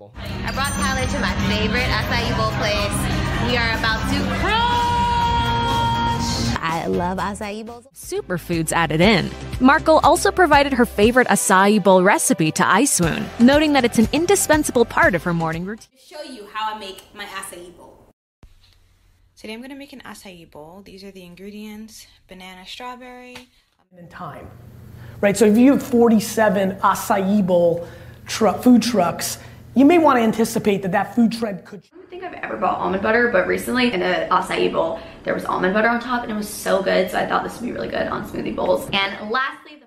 I brought Tyler to my favorite acai bowl place. We are about to crush. I love acai bowls. Superfoods added in. Markle also provided her favorite acai bowl recipe to iSwoon, noting that it's an indispensable part of her morning routine. show you how I make my acai bowl. Today I'm gonna make an acai bowl. These are the ingredients: banana, strawberry. In time, right? So if you have 47 acai bowl truck food trucks, you may want to anticipate that that food trend could. I don't think I've ever bought almond butter, but recently in an acai bowl, there was almond butter on top and it was so good. So I thought this would be really good on smoothie bowls. And lastly,